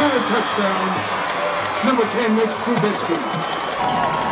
Another touchdown. Number 10, Mitch Trubisky.